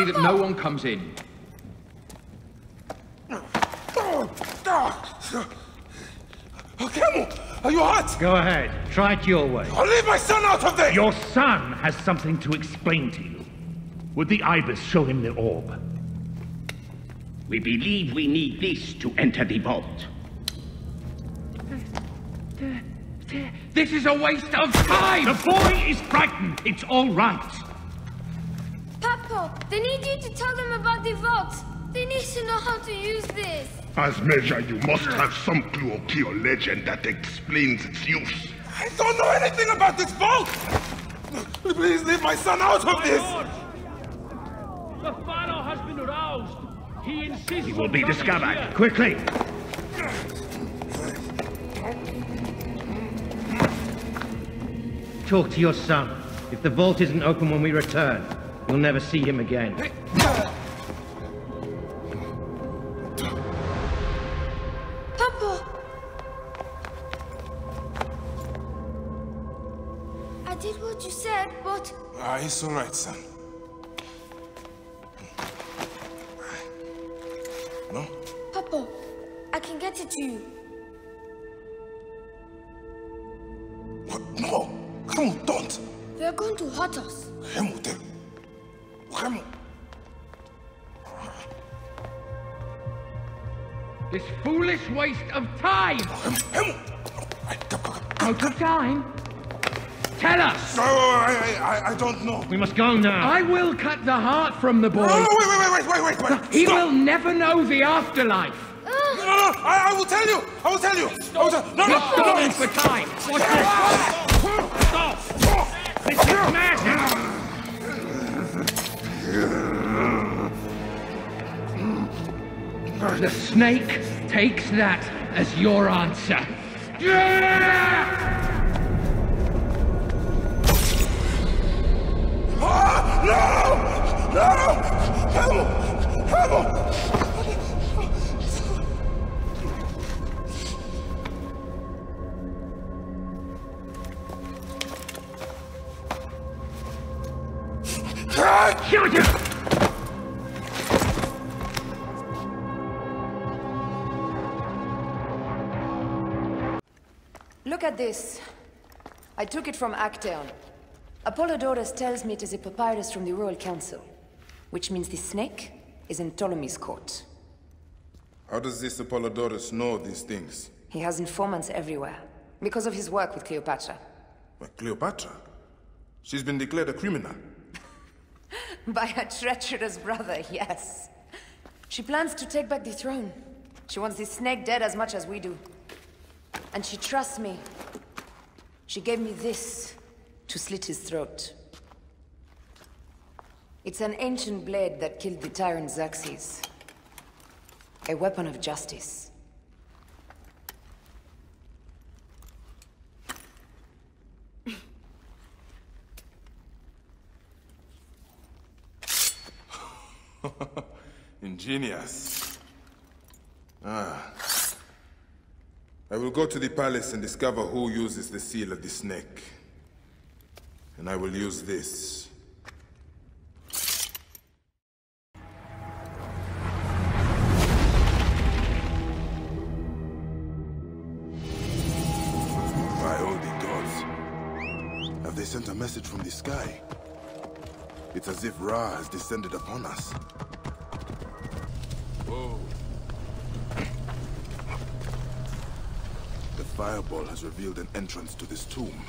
See that no one comes in. Khemu, are you hurt? Go ahead. Try it your way. I'll leave my son out of this! Your son has something to explain to you. Would the Ibis show him the orb? We believe we need this to enter the vault. This is a waste of time! The boy is frightened. It's all right. Papa, they need to tell them about the vault. They need to know how to use this. As measure, you must have some clue or key or legend that explains its use. I don't know anything about this vault! Please leave my son out of this! The Pharaoh has been aroused. He insists He will be discovered. here. Quickly! Talk to your son. If the vault isn't open when we return, you'll never see him again. Papa! I did what you said, but Ah, it's all right, son. No? Papa, I can get it to you. What? No! Khemu, don't! They're going to hurt us. Khemu, This foolish waste of time! Khemu! Out of time? Tell us! No, I, I, I don't know. We must go now. I will cut the heart from the boy. No, no, wait, wait, wait, wait, wait, wait! He Stop. will never know the afterlife. No, no, no! I, I will tell you! I will tell you! I will tell... No, no, You're no! stalling for time. What's this? Stop! This is madness! The snake takes that as your answer. Yeah! Ah, no! No! Khemu! Ah! Shoot him! Look at this. I took it from Acteon. Apollodorus tells me it is a papyrus from the Royal Council, which means the snake is in Ptolemy's court. How does this Apollodorus know these things? He has informants everywhere, because of his work with Cleopatra. But Cleopatra? She's been declared a criminal. By her treacherous brother, yes. She plans to take back the throne. She wants the snake dead as much as we do. And she trusts me. She gave me this to slit his throat. It's an ancient blade that killed the tyrant Xerxes. A weapon of justice. Ingenious. Ah. I will go to the palace and discover who uses the seal of the snake. And I will use this. My holy gods. Have they sent a message from the sky? It's as if Ra has descended upon us. Has revealed an entrance to this tomb.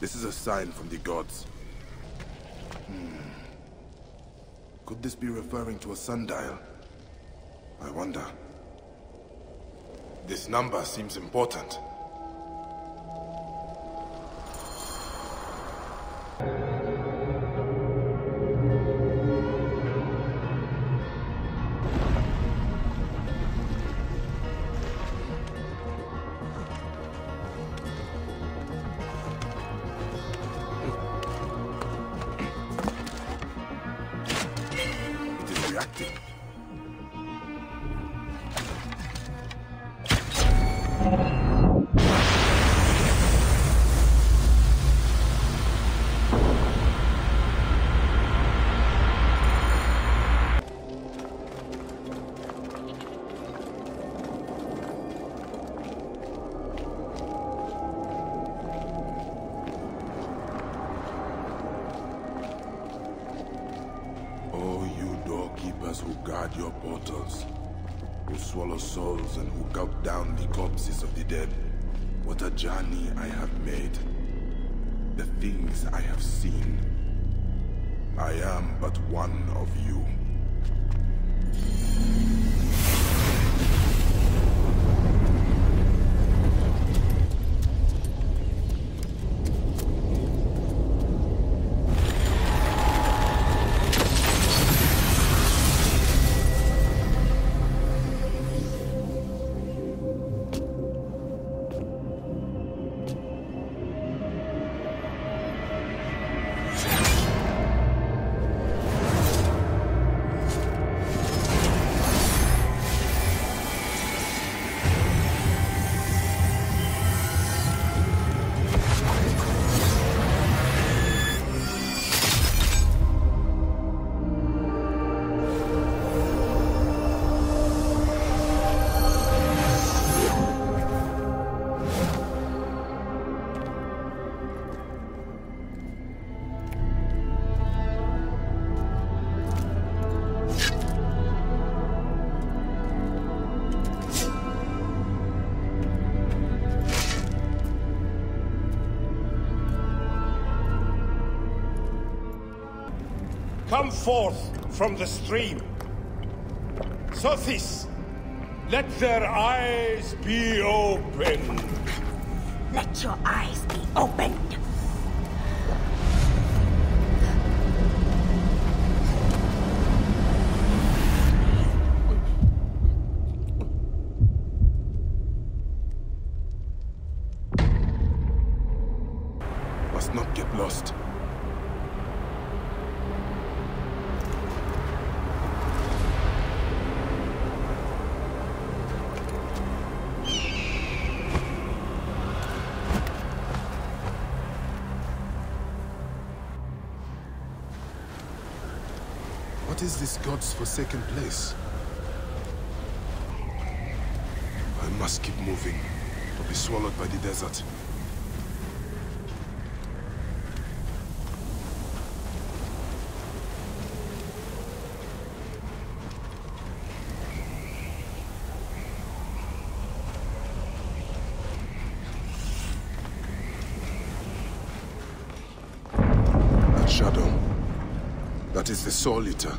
This is a sign from the gods. Hmm. Could this be referring to a sundial? I wonder. This number seems important. Guard your portals, who swallow souls and who gulp down the corpses of the dead. What a journey I have made. The things I have seen. I am but one of you. Come forth from the stream. Sothis, let their eyes be opened. Let your eyes be opened. Must not get lost. What is this god's forsaken place? I must keep moving, or be swallowed by the desert. That shadow. That is the Soul Eater.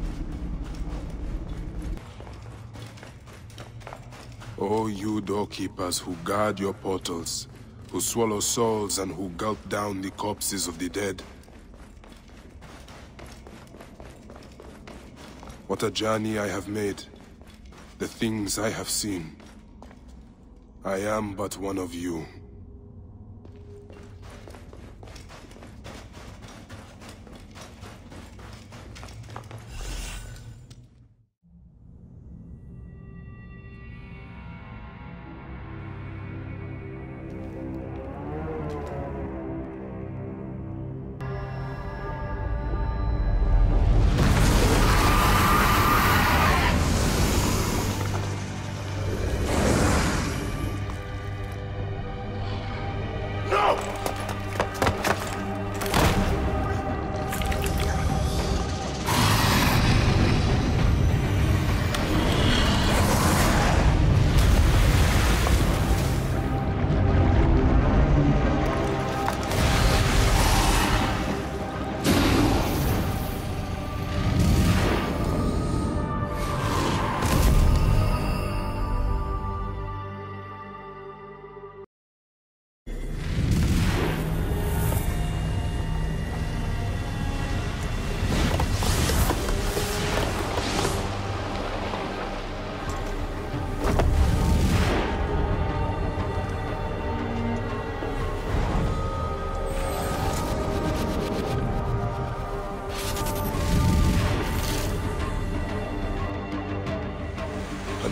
O you doorkeepers who guard your portals, who swallow souls and who gulp down the corpses of the dead. What a journey I have made. The things I have seen. I am but one of you.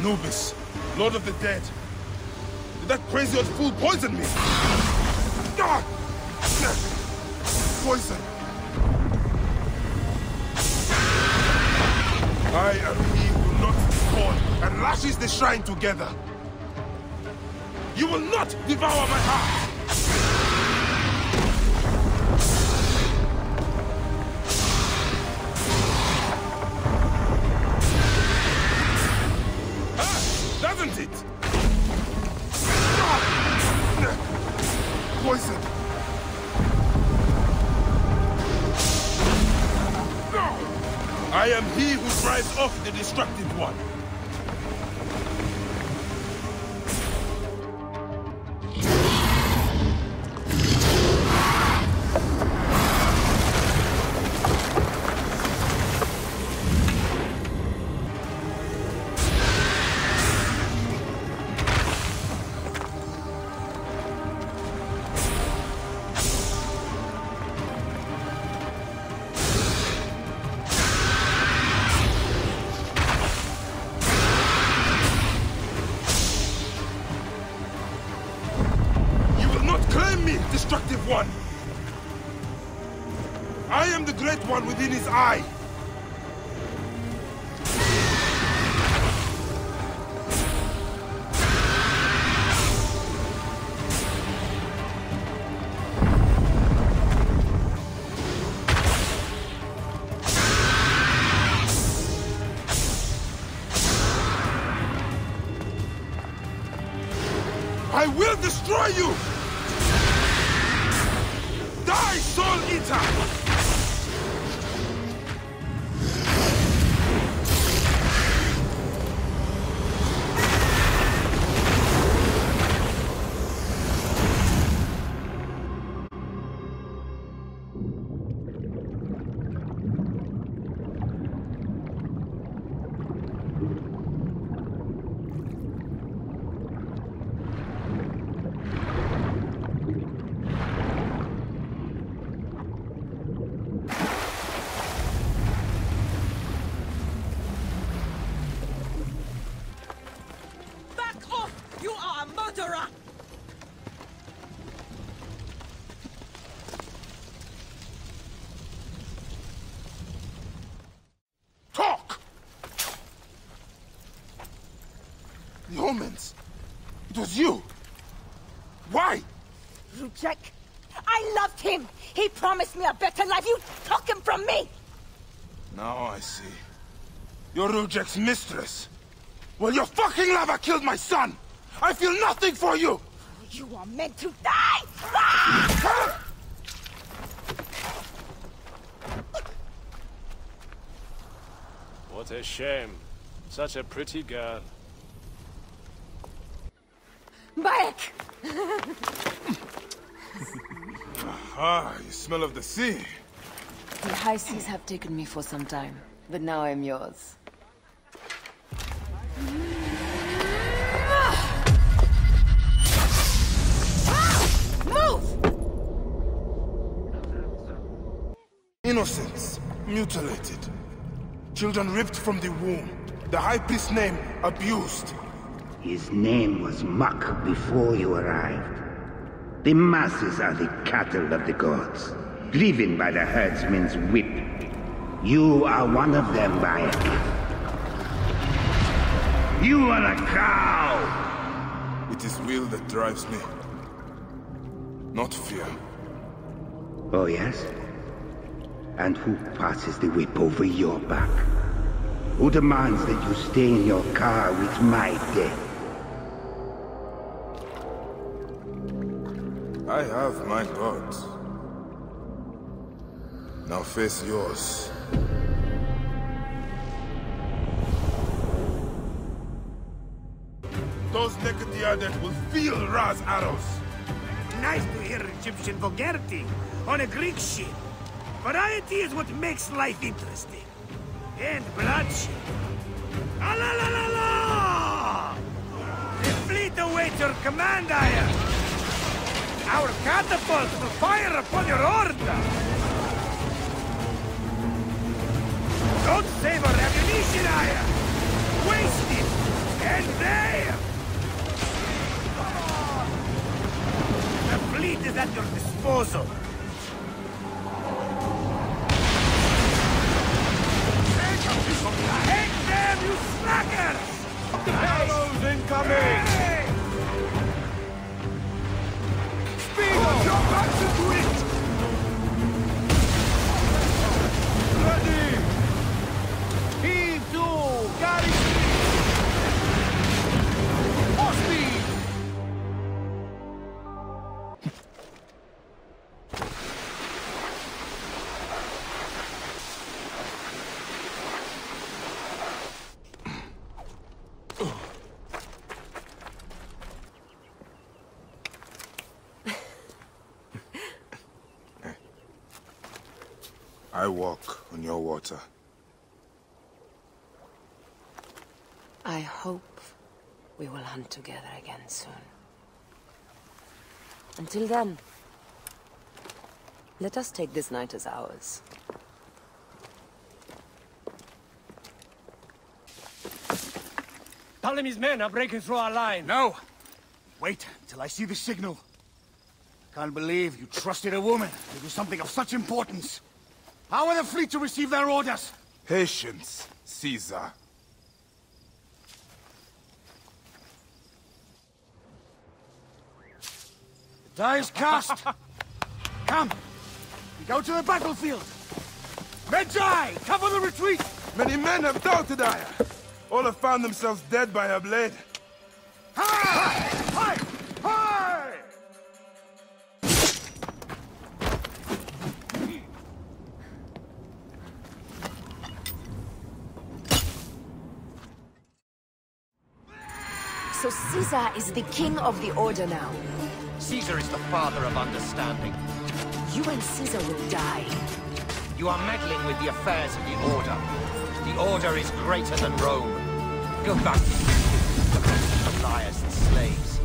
Anubis, Lord of the Dead. Did that crazy old fool poison me? Poison. I am he who the sword and lashes the shrine together. You will not devour my heart! Within his eye! The omens! It was you! Why? Rudjek, I loved him! He promised me a better life! You took him from me! Now I see. You're Rudjek's mistress. Well, your fucking lover killed my son! I feel nothing for you! You are meant to die! Ah! What a shame. Such a pretty girl. Back! Ah, you smell of the sea. The high seas have taken me for some time, but now I'm yours. Move! Innocents, mutilated. Children ripped from the womb. The High Priest's name abused. His name was Muck before you arrived. The masses are the cattle of the gods, driven by the herdsman's whip. You are one of them, Bayek. You are a cow! It is will that drives me. Not fear. Oh, yes? And who passes the whip over your back? Who demands that you stay in your car with my death? I have my gods. Now face yours. Those Nekatiadet will feel Ra's arrows. Nice to hear Egyptian vulgarity on a Greek ship. Variety is what makes life interesting. And bloodshed. Ah la la la la! The fleet awaits your command, Aya. Our catapults will fire upon your order. Don't save our ammunition, Aya. Waste it. And there. The fleet is at your disposal. I walk on your water. I hope we will hunt together again soon. Until then, let us take this night as ours. Ptolemy's men are breaking through our line. No! Wait till I see the signal. Can't believe you trusted a woman to do something of such importance. How are the fleet to receive their orders? Patience, Caesar. The die is cast. Come, we go to the battlefield. Medjay, cover the retreat! Many men have doubted Aya. All have found themselves dead by her blade. Hi! So Caesar is the king of the Order now. Caesar is the father of understanding. You and Caesar will die. You are meddling with the affairs of the Order. The Order is greater than Rome. Go back to liars and slaves.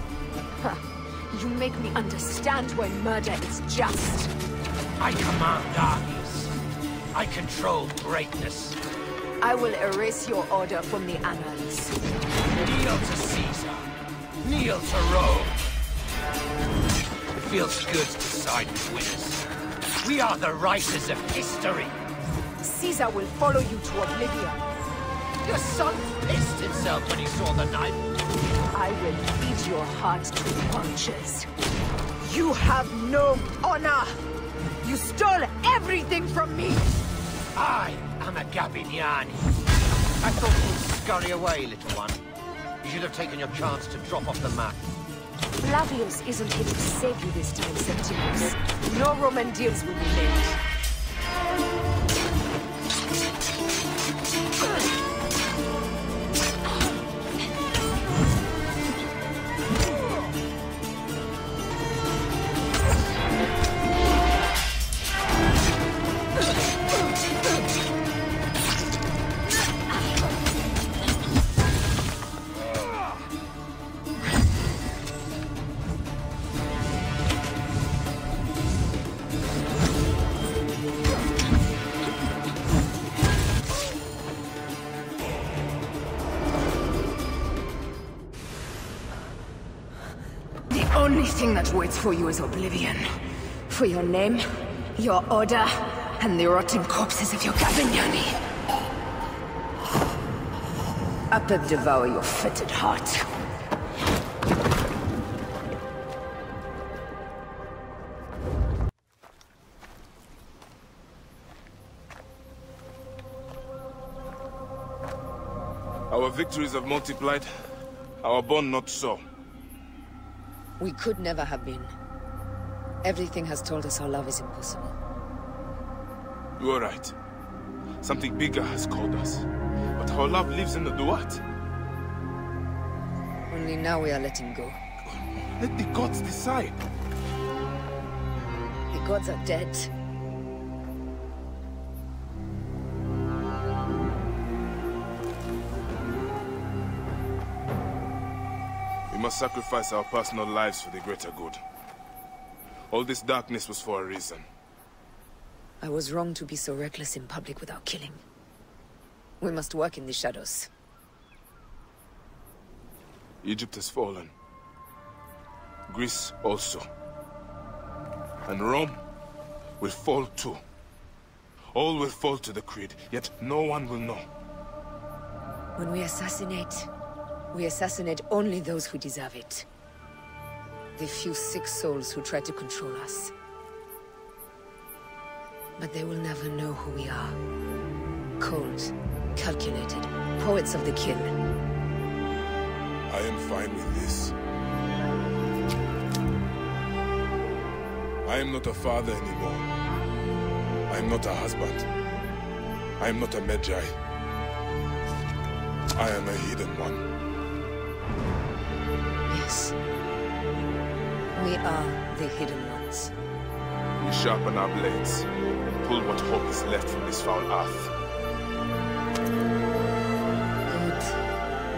Huh. You make me understand why murder is just. I command armies. I control greatness. I will erase your order from the annals. Kneel to Caesar. Kneel to Rome. It feels good to side with winners. We are the writers of history. Caesar will follow you to oblivion. Your son pissed himself when he saw the knife. I will feed your heart to vultures. You have no honor! You stole everything from me! I am a Gabiniani. I thought you'd scurry away, little one. Should have taken your chance to drop off the map. Flavius isn't here to save you this time, Septimius. No Roman deals will be made. Only thing that waits for you is oblivion. For your name, your order, and the rotting corpses of your Gabiniani. Up and devour your fetid heart. Our victories have multiplied, our bond not so. We could never have been. Everything has told us our love is impossible. You are right. Something bigger has called us. But our love lives in the Duat. Only now we are letting go. Let the gods decide. The gods are dead. Must sacrifice our personal lives for the greater good. All this darkness was for a reason. I was wrong to be so reckless in public without killing. We must work in the shadows. Egypt has fallen. Greece also. And Rome will fall too. All will fall to the creed, yet no one will know. When we assassinate, we assassinate only those who deserve it. The few sick souls who try to control us. But they will never know who we are. Cold, calculated, poets of the kill. I am fine with this. I am not a father anymore. I am not a husband. I am not a Medjay. I am a hidden one. Yes. We are the hidden ones. We sharpen our blades and pull what hope is left from this foul earth.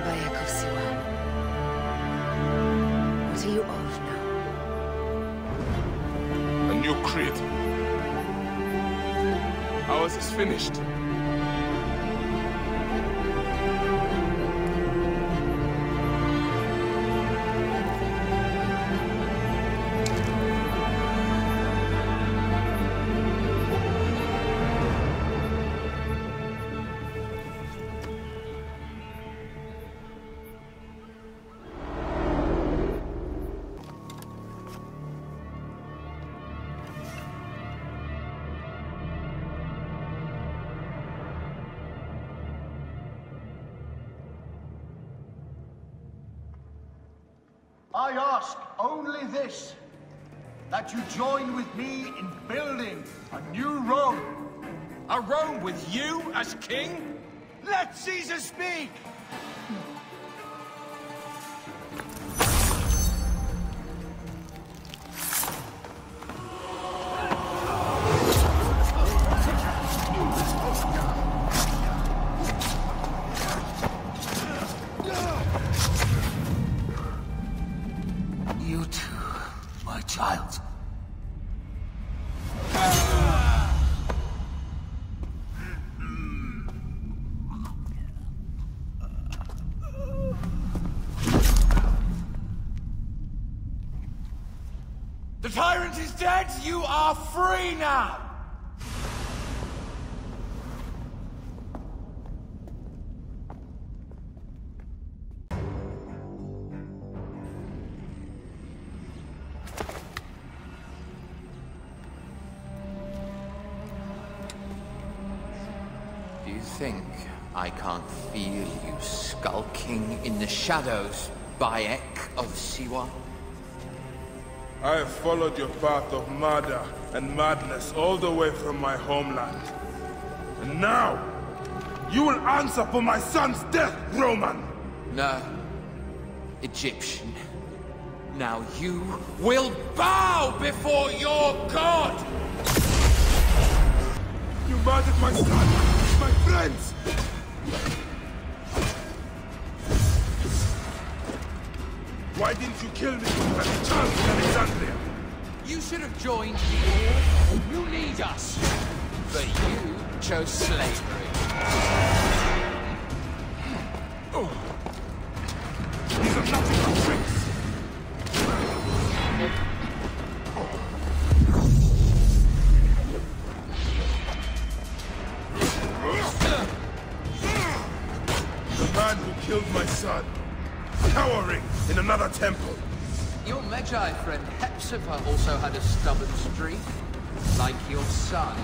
Bayek Siwa. What are you of now? A new creed. Ours is finished. I ask only this, that you join with me in building a new Rome. A Rome with you as king? Let Caesar speak! The tyrant is dead! You are free now! Do you think I can't feel you skulking in the shadows, Bayek of Siwa? I have followed your path of murder and madness all the way from my homeland. And now, you will answer for my son's death, Roman! No. Egyptian. Now you will bow before your god! You murdered my son, my friends! Why didn't you kill me at the chance in Alexandria? You should have joined the war. You need us. But you chose slavery. Oh. These are nothing Medjay friend Hepzefa also had a stubborn streak, like your son.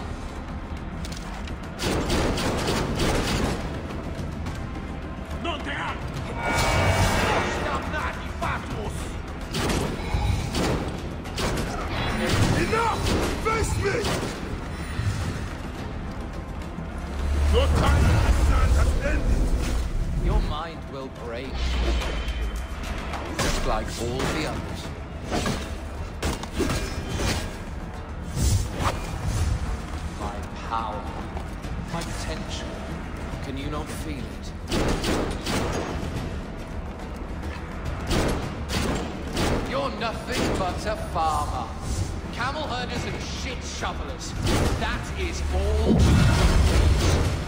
Damnati fatus! Enough! Face me! Your time in the sand has ended! Your mind will break. Just like all the others. My power, my potential. Can you not feel it? You're nothing but a farmer. Camel herders and shit shovelers. That is all.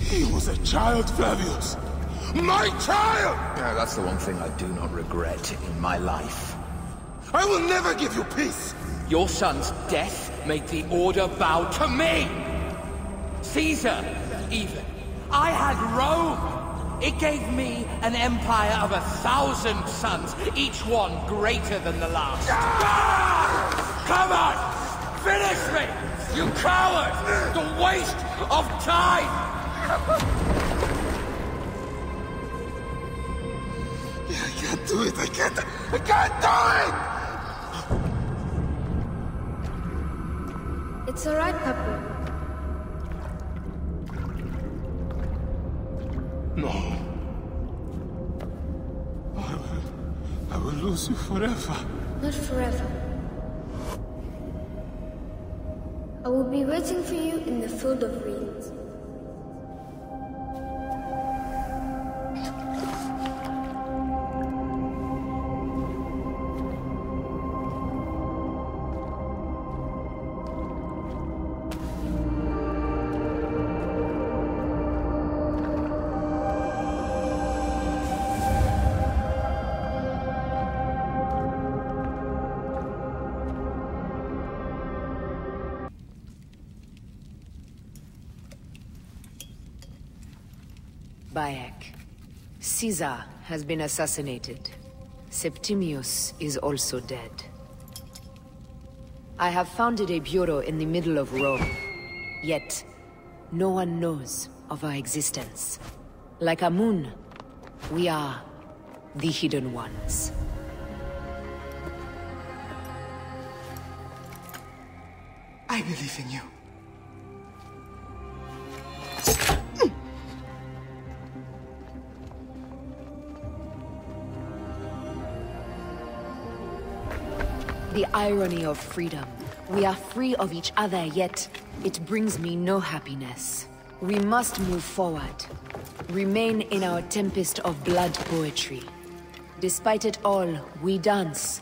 He was a child, Flavius! My child! Yeah, that's the one thing I do not regret in my life. I will never give you peace! Your son's death made the Order bow to me! Caesar, even. I had Rome! It gave me an empire of a thousand sons, each one greater than the last. Ah! Come on! Finish me! You coward! The waste of time! I can't do it. I can't. I can't do it! It's alright, Papu. No. I will, I will lose you forever. Not forever. I will be waiting for you in the field of reeds. Caesar has been assassinated. Septimius is also dead. I have founded a bureau in the middle of Rome. Yet, no one knows of our existence. Like Amun, we are the Hidden Ones. I believe in you. Irony of freedom. We are free of each other, yet it brings me no happiness. We must move forward. Remain in our tempest of blood poetry. Despite it all, we dance,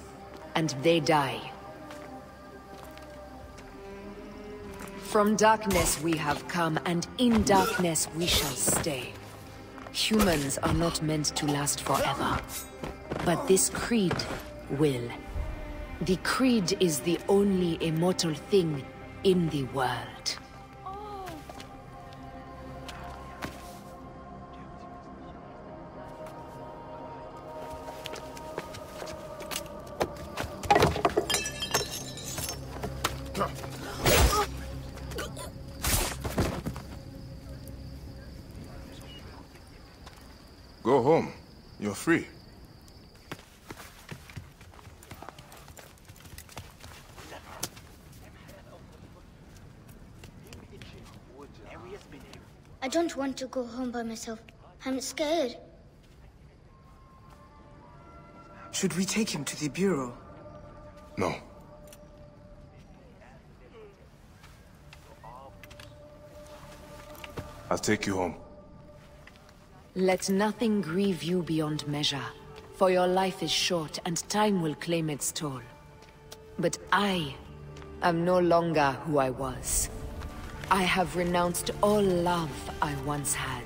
and they die. From darkness we have come, and in darkness we shall stay. Humans are not meant to last forever. But this creed will. The creed is the only immortal thing in the world. Go home. You're free. I don't want to go home by myself. I'm scared. Should we take him to the Bureau? No. I'll take you home. Let nothing grieve you beyond measure, for your life is short and time will claim its toll. But I am no longer who I was. I have renounced all love I once had.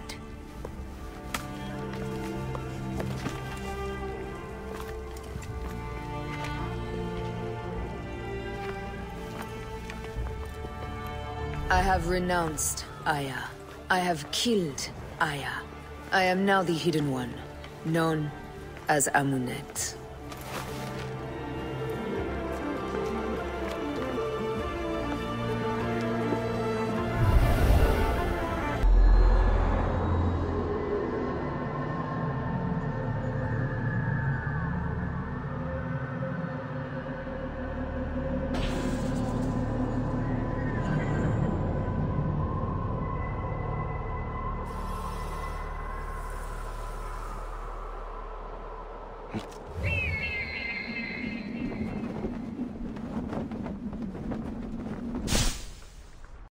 I have renounced Aya. I have killed Aya. I am now the Hidden One, known as Amunet.